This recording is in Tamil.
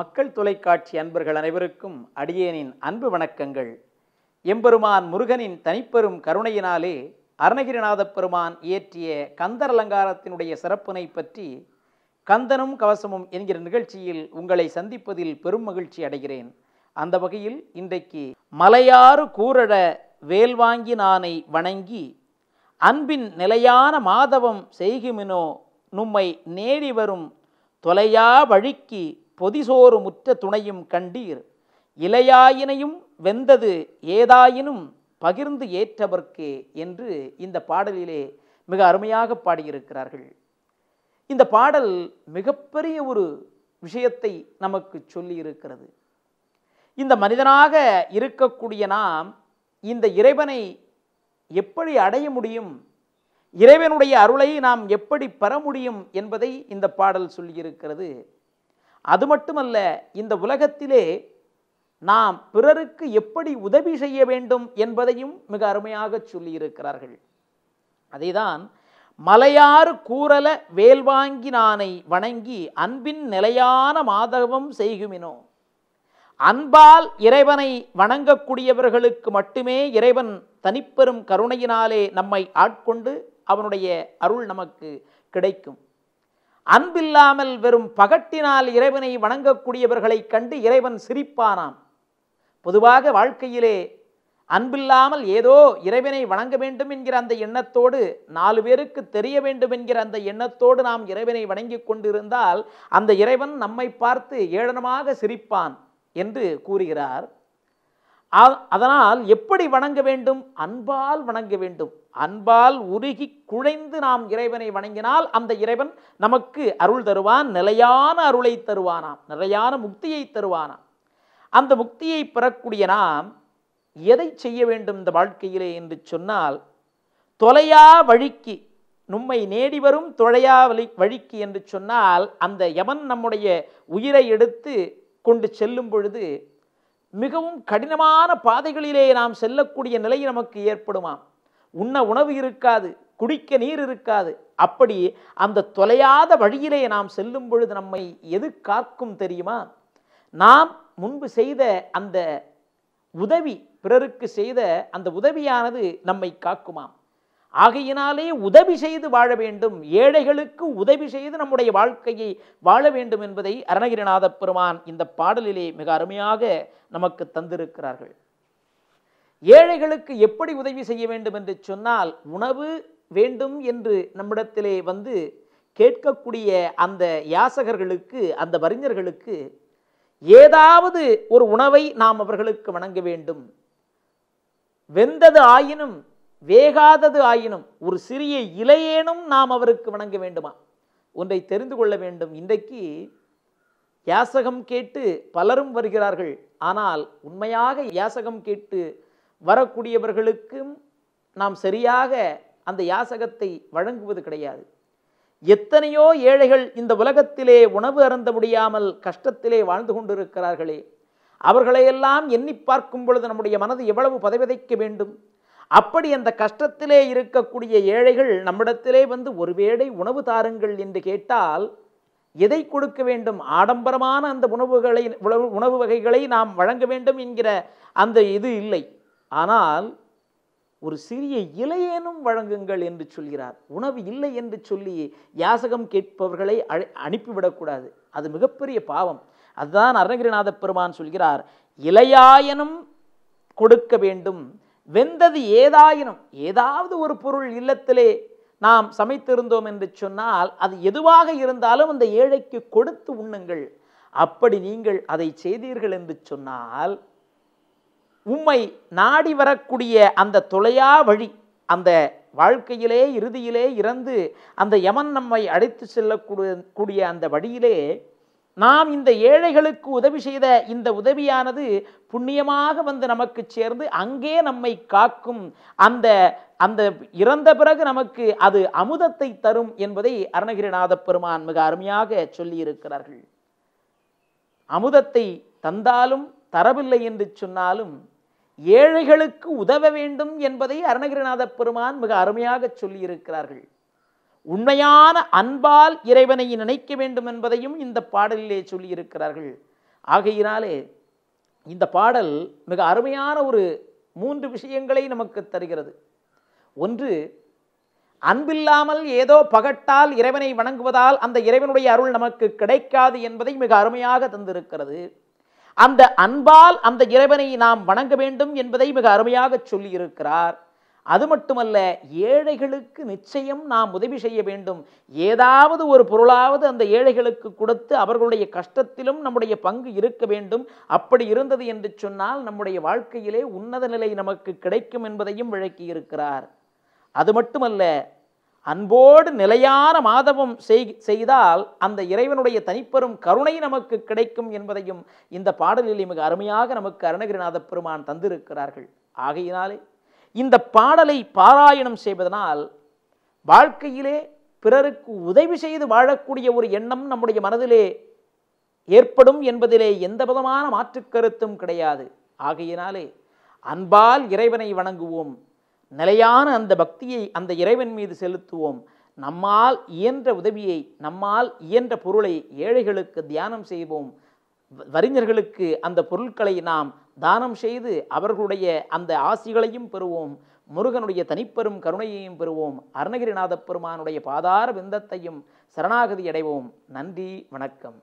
மக்கள் தொலைக்காட்சி அன்பர்கள் அனைவருக்கும் அடியேனின் அன்பு வணக்கங்கள். எம்பெருமான் முருகனின் தனிப்பெரும் கருணையினாலே அருணகிரிநாதப் பெருமான் இயற்றிய கந்தர் அலங்காரத்தினுடைய சிறப்பினை பற்றி கந்தனும் கவசமும் என்கிற நிகழ்ச்சியில் உங்களை சந்திப்பதில் பெரும் மகிழ்ச்சி அடைகிறேன். அந்த வகையில் இன்றைக்கு மலையாறு கூரட வேல்வாங்கி நானை வணங்கி அன்பின் நிலையான மாதவம் செய்குமினோ நும்மை நேடி வரும் தொலையா வழிக்கு பொதிசோறு முற்ற துணையும் கண்டீர். இலையாயினையும் வெந்தது ஏதாயினும் பகிர்ந்து ஏற்றவர்க்கே என்று இந்த பாடலிலே மிக அருமையாக பாடியிருக்கிறார்கள். இந்த பாடல் மிகப்பெரிய ஒரு விஷயத்தை நமக்கு சொல்லியிருக்கிறது. இந்த மனிதனாக இருக்கக்கூடிய நாம் இந்த இறைவனை எப்படி அடைய முடியும்? இறைவனுடைய அருளை நாம் எப்படி பெற முடியும் என்பதை இந்த பாடல் சொல்லியிருக்கிறது. அது மட்டுமல்ல இந்த உலகத்திலே நாம் பிறருக்கு எப்படி உதவி செய்ய வேண்டும் என்பதையும் மிக அருமையாக சொல்லியிருக்கிறார்கள். அதைதான் மலையாறு கூறல வேல்வாங்கி நானை வணங்கி அன்பின் நிலையான மாதவம் செய்குமினோ. அன்பால் இறைவனை வணங்கக்கூடியவர்களுக்கு மட்டுமே இறைவன் தனிப்பெரும் கருணையினாலே நம்மை ஆட்கொண்டு அவனுடைய அருள் நமக்கு கிடைக்கும். அன்பில்லாமல் வெறும் பகட்டினால் இறைவனை வணங்கக்கூடியவர்களைக் கண்டு இறைவன் சிரிப்பானாம். பொதுவாக வாழ்க்கையிலே அன்பில்லாமல் ஏதோ இறைவனை வணங்க வேண்டும் என்கிற அந்த எண்ணத்தோடு நாலு பேருக்கு தெரிய வேண்டும் என்கிற அந்த எண்ணத்தோடு நாம் இறைவனை வணங்கி கொண்டிருந்தால் அந்த இறைவன் நம்மை பார்த்து ஏளனமாக சிரிப்பான் என்று கூறுகிறார். அதனால் எப்படி வணங்க வேண்டும்? அன்பால் வணங்க வேண்டும். அன்பால் உருகி குழைந்து நாம் இறைவனை வணங்கினால் அந்த இறைவன் நமக்கு அருள் தருவான் நிலையான அருளை தருவானாம் நிலையான முக்தியை தருவானாம். அந்த முக்தியை பெறக்கூடிய நாம் எதை செய்ய வேண்டும் இந்த வாழ்க்கையிலே என்று சொன்னால் தொலையா வழிக்கு நம்மை நேடி வரும் தொலையா வழி வழிக்கு என்று சொன்னால் அந்த யமன் நம்முடைய உயிரை எடுத்து கொண்டு செல்லும் பொழுது மிகவும் கடினமான பாதைகளிலே நாம் செல்லக்கூடிய நிலை நமக்கு ஏற்படுமாம் உண்ண உணவு இருக்காது குடிக்க நீர் இருக்காது. அப்படி அந்த தொலையாத வழியிலே நாம் செல்லும் பொழுது நம்மை எது காக்கும் தெரியுமா? நாம் முன்பு செய்த அந்த உதவி பிறருக்கு செய்த அந்த உதவியானது நம்மை காக்குமாம். ஆகையினாலே உதவி செய்து வாழ வேண்டும். ஏழைகளுக்கு உதவி செய்து நம்முடைய வாழ்க்கையை வாழ வேண்டும் என்பதை அருணகிரிநாத பெருமான் இந்த பாடலிலே மிக அருமையாக நமக்கு தந்திருக்கிறார்கள். ஏழைகளுக்கு எப்படி உதவி செய்ய வேண்டும் என்று சொன்னால் உணவு வேண்டும் என்று நம்மிடத்திலே வந்து கேட்கக்கூடிய அந்த யாசகர்களுக்கு அந்த வறிஞர்களுக்கு ஏதாவது ஒரு உணவை நாம் அவர்களுக்கு வணங்க வேண்டும். வெந்தது ஆயினும் வேகாதது ஆயினும் ஒரு சிறிய இலையேனும் நாம் அவருக்கு வணங்க வேண்டுமா? ஒன்றை தெரிந்து கொள்ள வேண்டும். இன்றைக்கு யாசகம் கேட்டு பலரும் வருகிறார்கள். ஆனால் உண்மையாக யாசகம் கேட்டு வரக்கூடியவர்களுக்கும் நாம் சரியாக அந்த யாசகத்தை வழங்குவது கிடையாது. எத்தனையோ ஏழைகள் இந்த உலகத்திலே உணவு அருந்த முடியாமல் கஷ்டத்திலே வாழ்ந்து கொண்டிருக்கிறார்களே. அவர்களையெல்லாம் எண்ணி பார்க்கும் பொழுது நம்முடைய மனது எவ்வளவு பதவிதைக்க வேண்டும்? அப்படி அந்த கஷ்டத்திலே இருக்கக்கூடிய ஏழைகள் நம்மிடத்திலே வந்து ஒருவேளை உணவு தாருங்கள் என்று கேட்டால் எதை கொடுக்க வேண்டும்? ஆடம்பரமான அந்த உணவுகளை உணவு உணவு வகைகளை நாம் வழங்க வேண்டும் என்கிற அந்த இது இல்லை. ஆனால் ஒரு சிறிய இலையேனும் வழங்குங்கள் என்று சொல்கிறார். உணவு இல்லை என்று சொல்லி யாசகம் கேட்பவர்களை அனுப்பிவிடக்கூடாது. அது மிகப்பெரிய பாவம். அதுதான் அருணகிரிநாத பெருமான் சொல்கிறார். இலையாயனும் கொடுக்க வேண்டும். வெந்தது ஏதாயினும் ஏதாவது ஒரு பொருள் இல்லத்திலே நாம் சமைத்திருந்தோம் என்று சொன்னால் அது எதுவாக இருந்தாலும் அந்த ஏழைக்கு கொடுத்து உண்ணுங்கள். அப்படி நீங்கள் அதை செய்தீர்கள் என்று சொன்னால் உம்மை நாடி வரக்கூடிய அந்த தொலையா வழி அந்த வாழ்க்கையிலே இறுதியிலே இறந்து அந்த யமன் நம்மை அழைத்து செல்லக்கூடிய கூடிய அந்த வழியிலே நாம் இந்த ஏழைகளுக்கு உதவி செய்த இந்த உதவியானது புண்ணியமாக வந்து நமக்கு சேர்ந்து அங்கே நம்மை காக்கும். அந்த அந்த இறந்த பிறகு நமக்கு அது அமுதத்தை தரும் என்பதை அருணகிரிநாத பெருமான் மிக அருமையாக சொல்லியிருக்கிறார்கள். அமுதத்தை தந்தாலும் தரவில்லை என்று சொன்னாலும் ஏழைகளுக்கு உதவ வேண்டும் என்பதை அருணகிரிநாத பெருமான் மிக அருமையாக சொல்லியிருக்கிறார்கள். உண்மையான அன்பால் இறைவனை நினைக்க வேண்டும் என்பதையும் இந்த பாடலிலே சொல்லியிருக்கிறார்கள். ஆகையினாலே இந்த பாடல் மிக அருமையான ஒரு மூன்று விஷயங்களை நமக்கு தருகிறது. ஒன்று அன்பில்லாமல் ஏதோ பகட்டால் இறைவனை வணங்குவதால் அந்த இறைவனுடைய அருள் நமக்கு கிடைக்காது என்பதை மிக அருமையாக தந்திருக்கிறது. அந்த அன்பால் அந்த இறைவனை நாம் வணங்க வேண்டும் என்பதை மிக அருமையாக சொல்லியிருக்கிறார். அது மட்டுமல்ல ஏழைகளுக்கு நிச்சயம் நாம் உதவி செய்ய வேண்டும். ஏதாவது ஒரு பொருளாவது அந்த ஏழைகளுக்கு கொடுத்து அவர்களுடைய கஷ்டத்திலும் நம்முடைய பங்கு இருக்க வேண்டும். அப்படி இருந்தது என்று சொன்னால் நம்முடைய வாழ்க்கையிலே உன்னத நிலை நமக்கு கிடைக்கும் என்பதையும் விளக்கி இருக்கிறார். அது மட்டுமல்ல அன்போடு நிலையான மாதவம் செய்தால் அந்த இறைவனுடைய தனிப்பெரும் கருணை நமக்கு கிடைக்கும் என்பதையும் இந்த பாடலில் மிக அருமையாக நமக்கு அருணகிரிநாத பெருமான் தந்திருக்கிறார்கள். ஆகையினாலே இந்த பாடலை பாராயணம் செய்வதனால் வாழ்க்கையிலே பிறருக்கு உதவி செய்து வாழக்கூடிய ஒரு எண்ணம் நம்முடைய மனதிலே ஏற்படும் என்பதிலே எந்த விதமான மாற்று கருத்தும் கிடையாது. ஆகையினாலே அன்பால் இறைவனை வணங்குவோம். நிலையான அந்த பக்தியை அந்த இறைவன் மீது செலுத்துவோம். நம்மால் இயன்ற உதவியை நம்மால் இயன்ற பொருளை ஏழைகளுக்கு தியானம் செய்வோம். வறிஞர்களுக்கு அந்த பொருட்களை நாம் தானம் செய்து அவர்களுடைய அந்த ஆசிகளையும் பெறுவோம். முருகனுடைய தனிப்பெரும் கருணையையும் பெறுவோம். அருணகிரிநாத பெருமானுடைய பாதார விந்தத்தையும் சரணாகதி அடைவோம். நன்றி வணக்கம்.